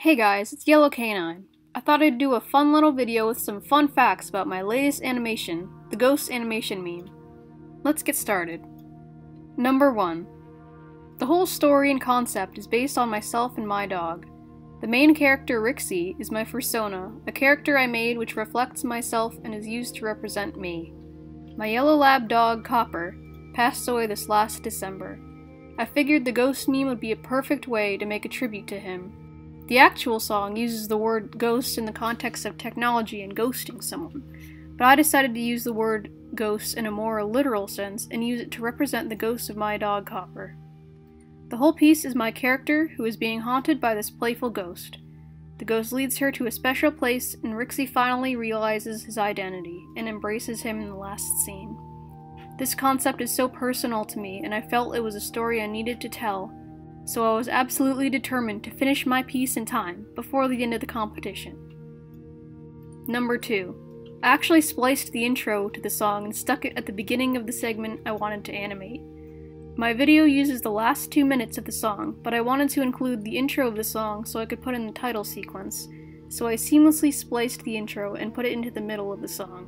Hey guys, it's Yellow K9. I thought I'd do a fun little video with some fun facts about my latest animation, the Ghost Animation Meme. Let's get started. Number 1. The whole story and concept is based on myself and my dog. The main character, Rixie, is my fursona, a character I made which reflects myself and is used to represent me. My yellow lab dog, Copper, passed away this last December. I figured the ghost meme would be a perfect way to make a tribute to him. The actual song uses the word ghost in the context of technology and ghosting someone, but I decided to use the word ghost in a more literal sense and use it to represent the ghost of my dog Copper. The whole piece is my character who is being haunted by this playful ghost. The ghost leads her to a special place, and Rixie finally realizes his identity and embraces him in the last scene. This concept is so personal to me, and I felt it was a story I needed to tell, so I was absolutely determined to finish my piece in time before the end of the competition. Number 2. I actually spliced the intro to the song and stuck it at the beginning of the segment I wanted to animate. My video uses the last two minutes of the song, but I wanted to include the intro of the song so I could put in the title sequence, so I seamlessly spliced the intro and put it into the middle of the song.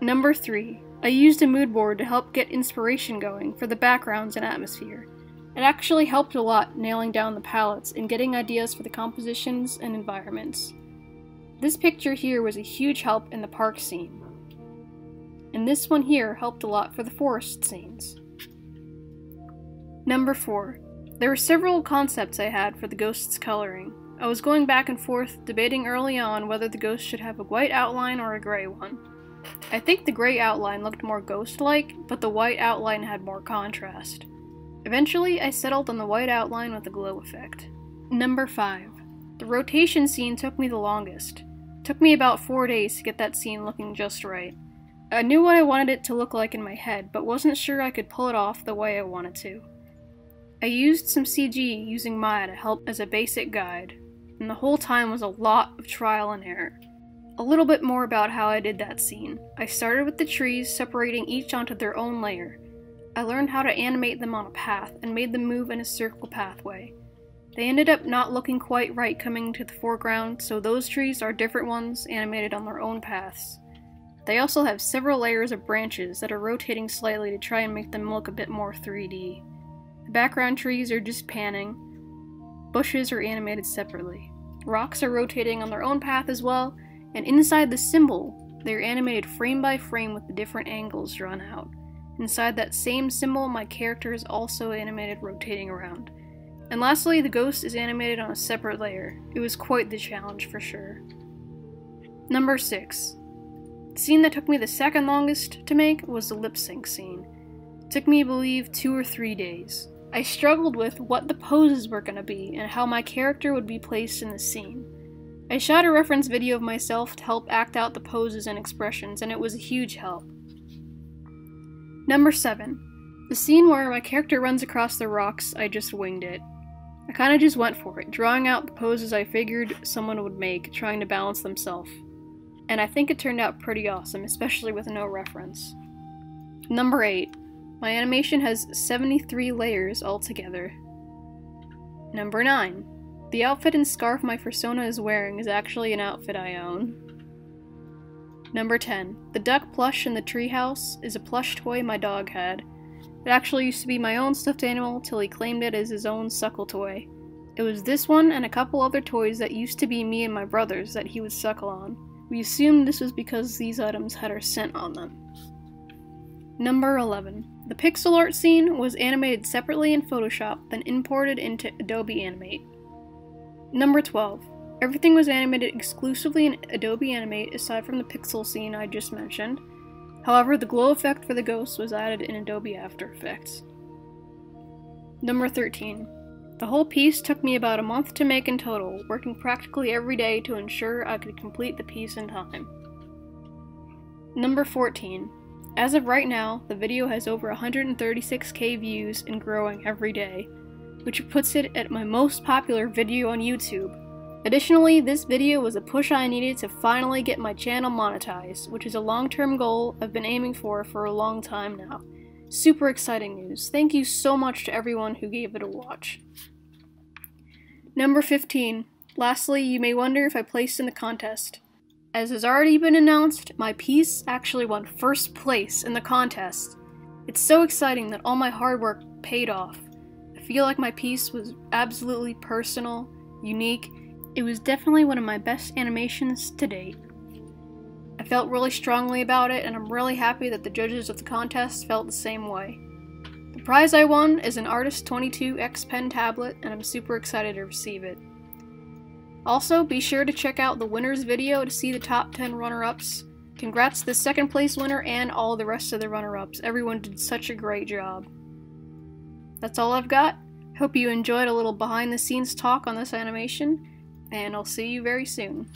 Number 3. I used a mood board to help get inspiration going for the backgrounds and atmosphere. It actually helped a lot nailing down the palettes and getting ideas for the compositions and environments. This picture here was a huge help in the park scene. And this one here helped a lot for the forest scenes. Number 4. There were several concepts I had for the ghost's coloring. I was going back and forth, debating early on whether the ghost should have a white outline or a gray one. I think the gray outline looked more ghost-like, but the white outline had more contrast. Eventually, I settled on the white outline with the glow effect. Number 5. The rotation scene took me the longest. It took me about 4 days to get that scene looking just right. I knew what I wanted it to look like in my head, but wasn't sure I could pull it off the way I wanted to. I used some CG using Maya to help as a basic guide, and the whole time was a lot of trial and error. A little bit more about how I did that scene. I started with the trees, separating each onto their own layer. I learned how to animate them on a path and made them move in a circle pathway. They ended up not looking quite right coming to the foreground, so those trees are different ones animated on their own paths. They also have several layers of branches that are rotating slightly to try and make them look a bit more 3D. The background trees are just panning. Bushes are animated separately. Rocks are rotating on their own path as well, and inside the symbol, they're animated frame by frame with the different angles drawn out. Inside that same symbol, my character is also animated rotating around. And lastly, the ghost is animated on a separate layer. It was quite the challenge for sure. Number 6. The scene that took me the second longest to make was the lip sync scene. It took me, I believe, two or three days. I struggled with what the poses were going to be and how my character would be placed in the scene. I shot a reference video of myself to help act out the poses and expressions, and it was a huge help. Number 7. The scene where my character runs across the rocks, I just winged it. I kinda just went for it, drawing out the poses I figured someone would make, trying to balance themselves. And I think it turned out pretty awesome, especially with no reference. Number 8. My animation has 73 layers altogether. Number 9. The outfit and scarf my fursona is wearing is actually an outfit I own. Number 10. The duck plush in the treehouse is a plush toy my dog had. It actually used to be my own stuffed animal till he claimed it as his own suckle toy. It was this one and a couple other toys that used to be me and my brother's that he would suckle on. We assumed this was because these items had our scent on them. Number 11. The pixel art scene was animated separately in Photoshop, then imported into Adobe Animate. Number 12. Everything was animated exclusively in Adobe Animate aside from the pixel scene I just mentioned. However, the glow effect for the ghosts was added in Adobe After Effects. Number 13. The whole piece took me about a month to make in total, working practically every day to ensure I could complete the piece in time. Number 14. As of right now, the video has over 136k views and growing every day, which puts it at my most popular video on YouTube. Additionally, this video was a push I needed to finally get my channel monetized, which is a long-term goal I've been aiming for for a long time now. Super exciting news. Thank you so much to everyone who gave it a watch. Number 15. Lastly, you may wonder if I placed in the contest. As has already been announced, my piece actually won first place in the contest. It's so exciting that all my hard work paid off. I feel like my piece was absolutely personal, unique. It was definitely one of my best animations to date. I felt really strongly about it, and I'm really happy that the judges of the contest felt the same way. The prize I won is an Artist 22 X Pen tablet, and I'm super excited to receive it. Also, be sure to check out the winner's video to see the top 10 runner-ups. Congrats to the second place winner and all the rest of the runner-ups. Everyone did such a great job. That's all I've got. Hope you enjoyed a little behind the scenes talk on this animation, and I'll see you very soon.